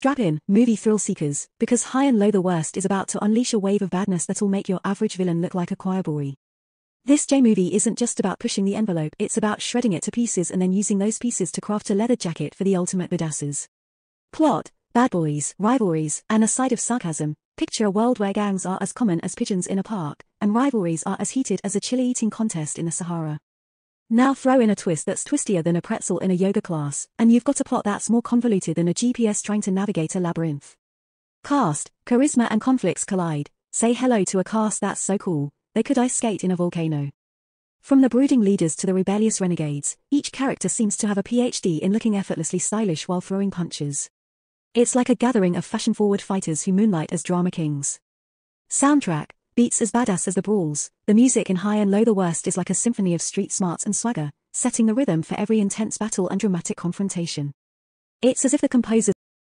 Strap in, movie thrill seekers, because High and Low the Worst is about to unleash a wave of badness that'll make your average villain look like a choir boy. This J movie isn't just about pushing the envelope, it's about shredding it to pieces and then using those pieces to craft a leather jacket for the ultimate badasses. Plot, bad boys, rivalries, and a side of sarcasm. Picture a world where gangs are as common as pigeons in a park, and rivalries are as heated as a chili eating contest in the Sahara. Now throw in a twist that's twistier than a pretzel in a yoga class, and you've got a plot that's more convoluted than a GPS trying to navigate a labyrinth. Cast, charisma and conflicts collide. Say hello to a cast that's so cool, they could ice skate in a volcano. From the brooding leaders to the rebellious renegades, each character seems to have a PhD in looking effortlessly stylish while throwing punches. It's like a gathering of fashion-forward fighters who moonlight as drama kings. Soundtrack, Beats as badass as the brawls, the music in High and Low the Worst is like a symphony of street smarts and swagger, setting the rhythm for every intense battle and dramatic confrontation. It's as if the composer